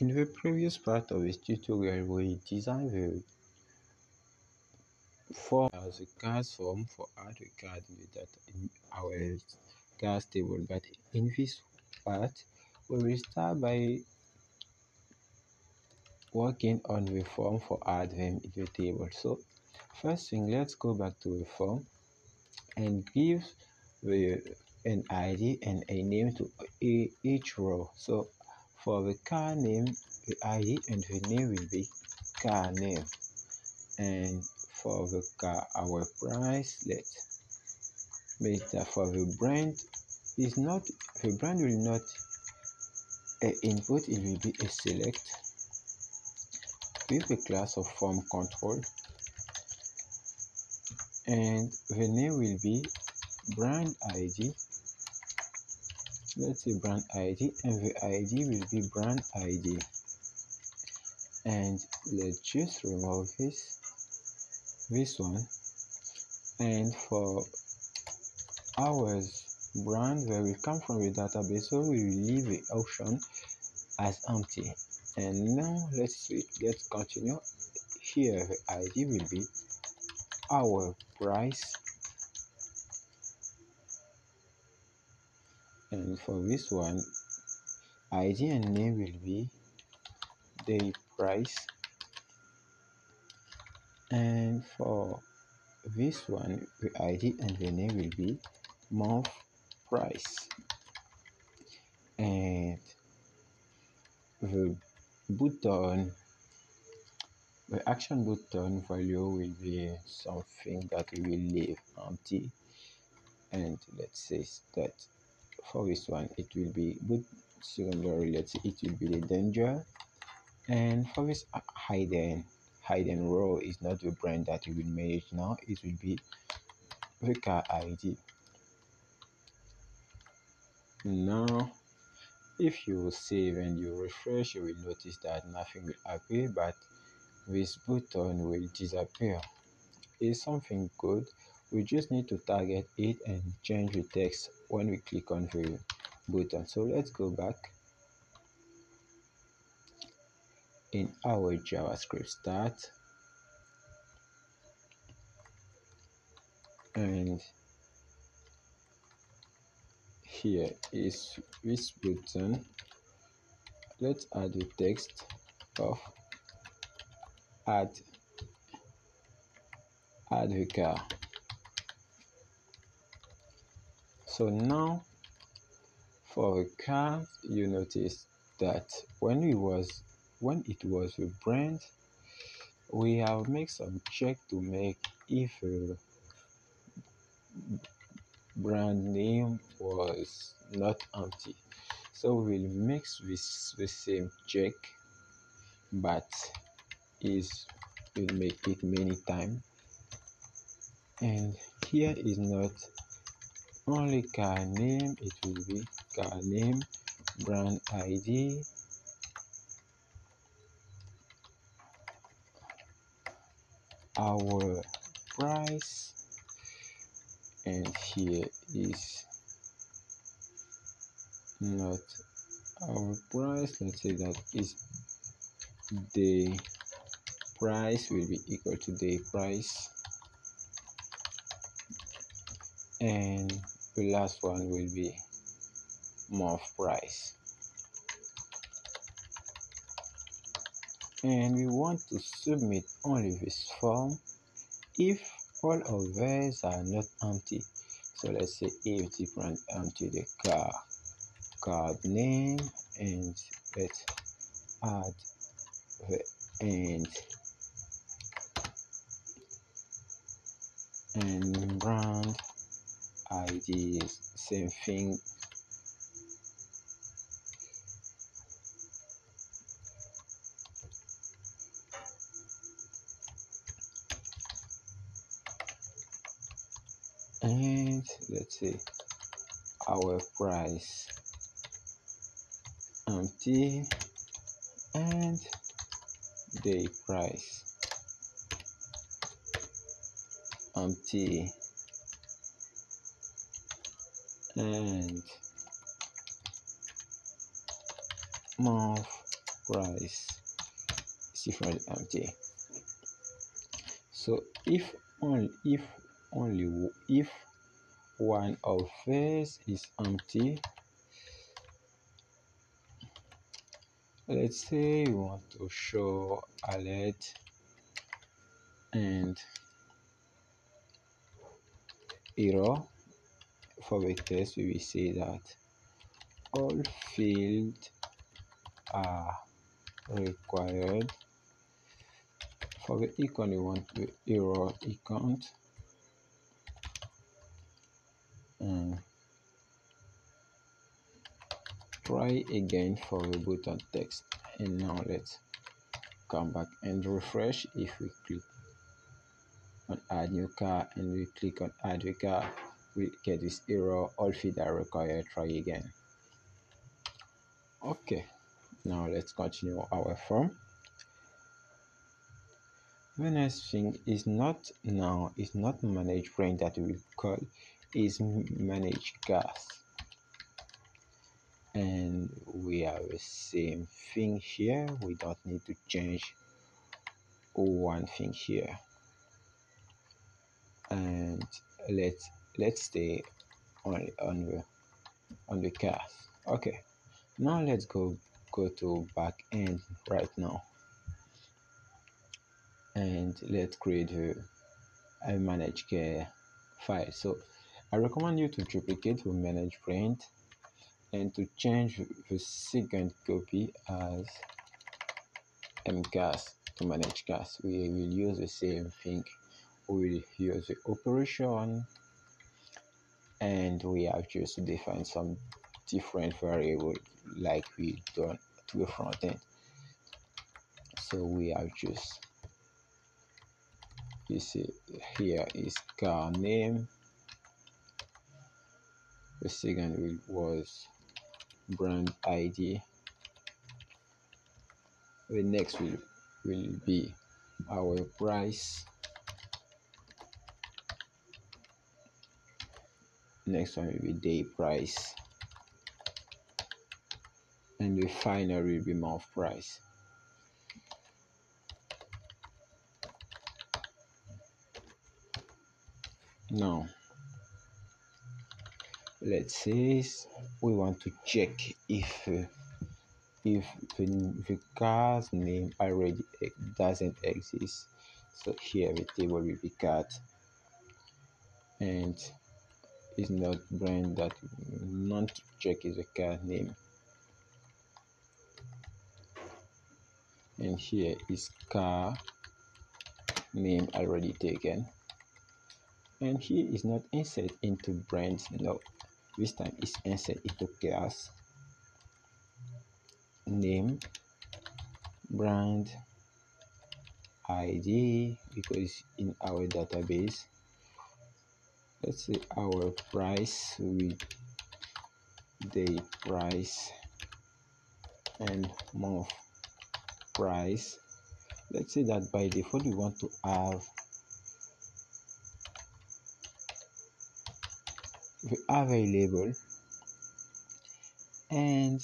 In the previous part of this tutorial, we designed the form as a class form for add a card in, the data, in our class table. But in this part, we will start by working on the form for add them in the table. So first thing, let's go back to the form and give the an ID and a name to each row. So for the car name, the ID and the name will be car name. And for the car, our price, let's make for the brand is not, the brand will not a input, it will be a select. With a class of form control. And the name will be brand id let's say brand id and the id will be brand id and let's just remove this this one. And for ours brand where we come from the database so we leave the option as empty. And now let's switch let's continue. Here the id will be our price and for this one id and name will be day price. And for this one the id and the name will be month price. And the button the action button value will be something that we will leave empty. And let's say that for this one it will be good secondary let's say it will be the danger. And for this uh, hidden hidden row is not the brand that you will manage now. It will be the car id now if you save and you refresh you will notice that nothing will appear but this button will disappear. Is something good we just need to target it and change the text when we click on the button. So let's go back in our javascript start. And here is this button. Let's add the text of add add the car so now for a car you notice that when we was when it was a brand we have made some check to make if a brand name was not empty. So we'll mix with the same check but is will make it many times and here is not only car name it will be car name brand id our price and here is not our price. Let's say that is the price will be equal to the price. And the last one will be month price. And we want to submit only this form if all of these are not empty. So let's say if different empty the car card name and let's add the end. And brand id same thing. And let's say our price empty and day price empty and month price is different oh, empty so if only if only if one of this is empty let's say you want to show alert and error for the test we will say that all fields are required for the icon you want the error icon and hmm. try again for the button text. And now let's come back and refresh. If we click on add new car and we click on add the car we get this error all feed are required try again. Okay now let's continue our form. The next thing is not now is not manage brand that we call is manage gas. And we have the same thing here we don't need to change one thing here. And let's let's stay on on the on the cast. Okay now let's go go to back end right now. And let's create a, a manage care file. So i recommend you to duplicate the manage print and to change the second copy as mcast to manage cast. We will use the same thing. We will use the operation and we have just to define some different variable like we done to the front end. So we have just you see here is car name. The second was brand id the next will will be our price next one will be day price. And the final will be month price. Now let's say we want to check if uh, if the, the car's name already doesn't exist. So here the table will be cut. And is not brand that not check is a car name. And here is car name already taken. And here is not insert into brands no this time is insert into cars. Name brand id because in our database let's say our price with day price and month price. Let's say that by default we want to have the available. And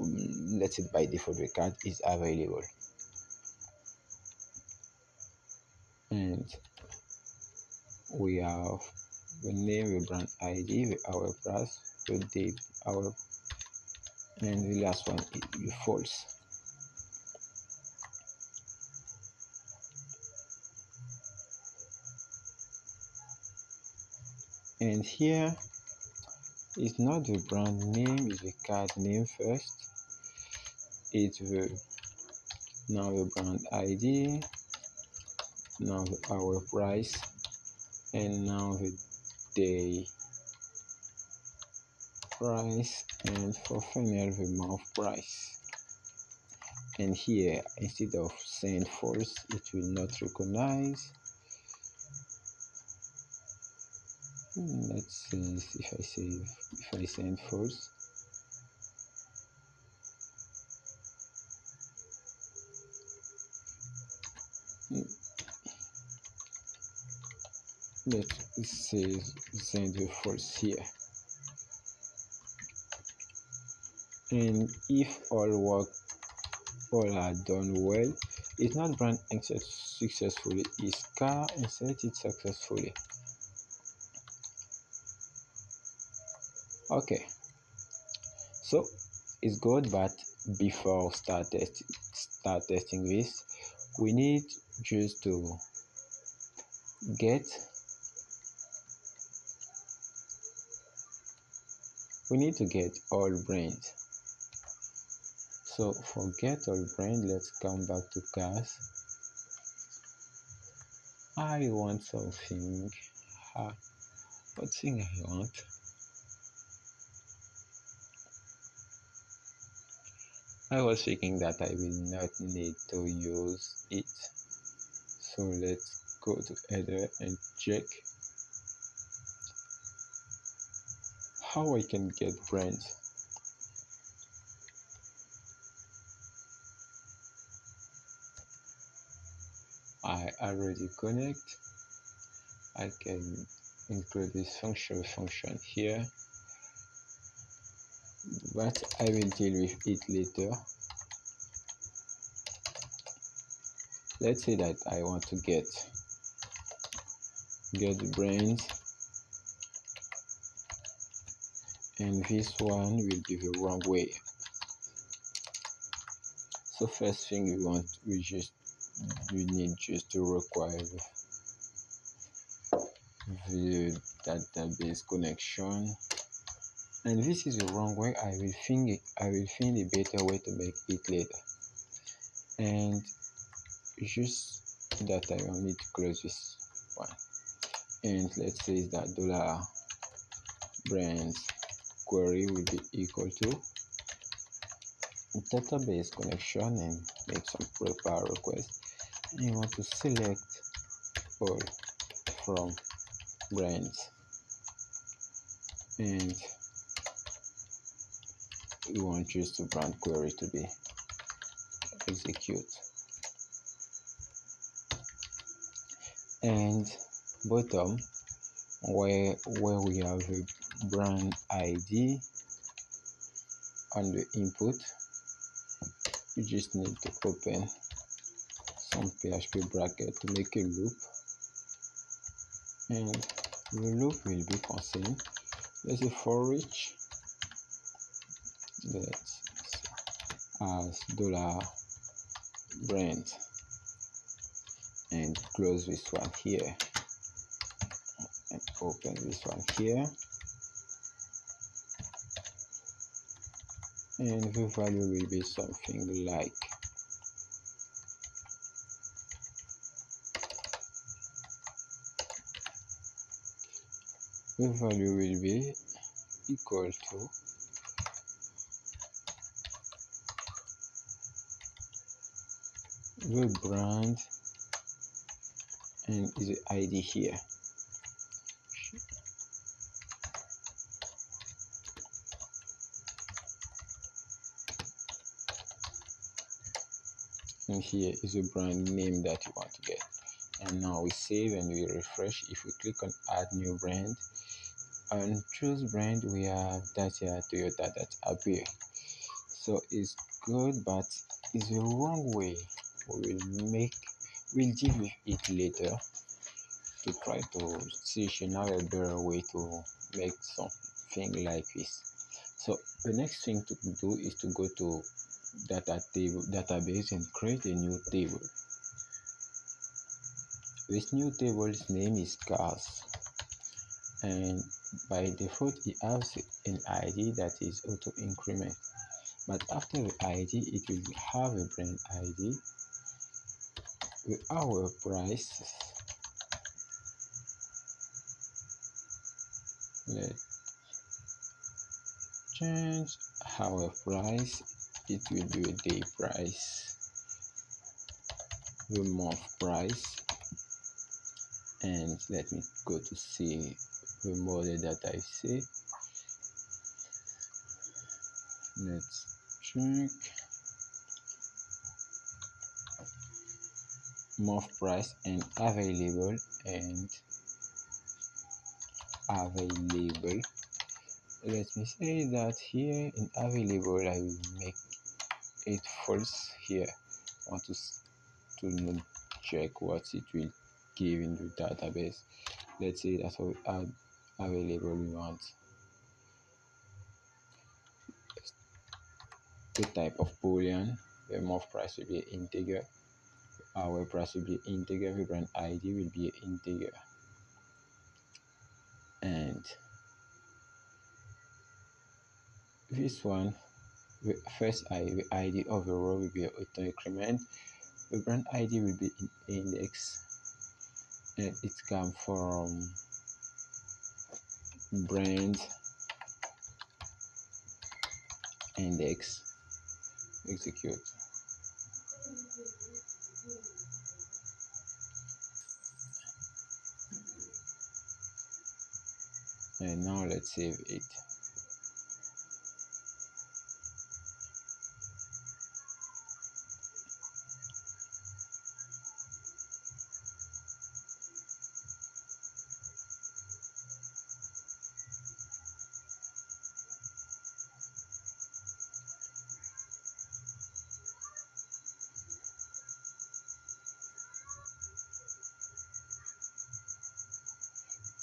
um, let's say by default the card is available. And we have the name the brand id the our price the date our and the last one is false. And here it's not the brand name it's the card name first. It's the now the brand id now hour price and now the day price and for final the month price. And here instead of saying false it will not recognize. Hmm, let's see if I say if I send false let's say send false here. And if all work all are done well it's not brand successfully. It's car inserted successfully. Okay. So it's good but before start test start testing this we need just to get we need to get all brains so forget all brain let's come back to cars i want something uh, what thing i want? I was thinking that I will not need to use it. So let's go to header and check how I can get brands. I already connect. I can include this function function here. But I will deal with it later. Let's say that I want to get get brains and this one will be the wrong way. So first thing we want we just we need just to require the database connection. And this is the wrong way. I will think it, i will find a better way to make it later. And just that i will need to close this one. And let's say that dollar brands query will be equal to database connection and make some prepare request. You want to select all from brands and we want just the brand query to be execute. And bottom where where we have a brand id on the input. You just need to open some php bracket to make a loop. And the loop will be contained let's for each. That as dollar brand. And close this one here. And open this one here and the value will be something like the value will be equal to the brand and the id here here is the brand name that you want to get. And now we save and we refresh. If we click on add new brand and choose brand we have Dacia Toyota that appear. So it's good but it's the wrong way. We will make we'll deal with it later to try to see another better way to make something like this. So the next thing to do is to go to data table database and create a new table. This new table's name is cars and by default it has an id that is auto increment but after the id it will have a brand id with our price. Let's change our price it will be a day price. The month price. And let me go to see the model that I see. Let's check. Month price and available and available. Let me say that here in available I will make it false here. I want to to check what it will give in the database. Let's say that's add available we want. The type of boolean the MOV price will be integer. Our price will be integer. Vibrant id will be integer. And this one first id of the row will be auto increment the brand id will be in index and uh, it comes from brand index execute. And now let's save it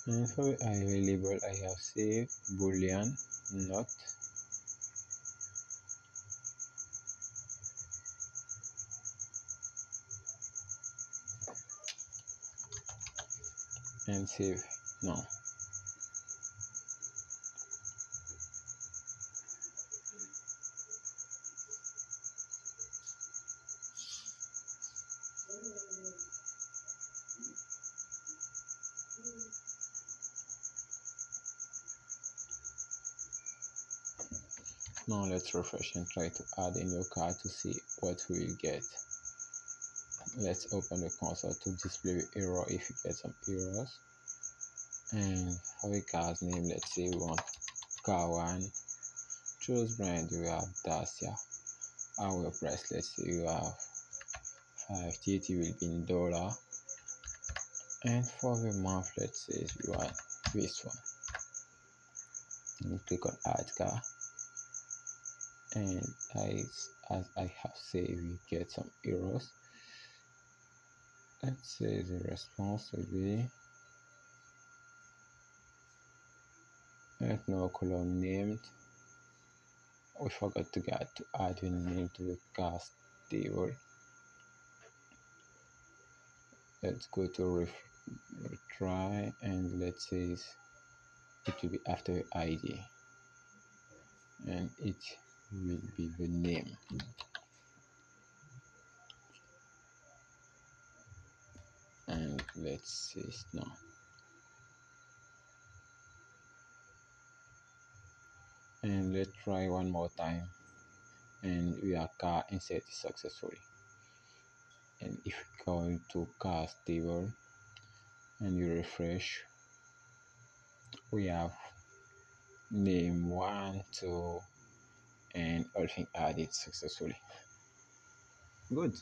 and for available I have saved boolean not. And save. Now now let's refresh and try to add a new card to see what we will get. Let's open the console to display error if you get some errors. And for the card's name let's say we want car one choose brand we have dacia. Our price let's say you have 530 will be in dollar. And for the month let's say you want this one. And click on add car and I, as I have said we get some errors. Let's say the response will be no column named. We forgot to get to add a name to the cars table. Let's go to retry and let's say it will be after id and it will be the name. And let's see it now and let's try one more time. And we are car inserted successfully. And if you go into cars table and you refresh we have name one two and everything added successfully. Good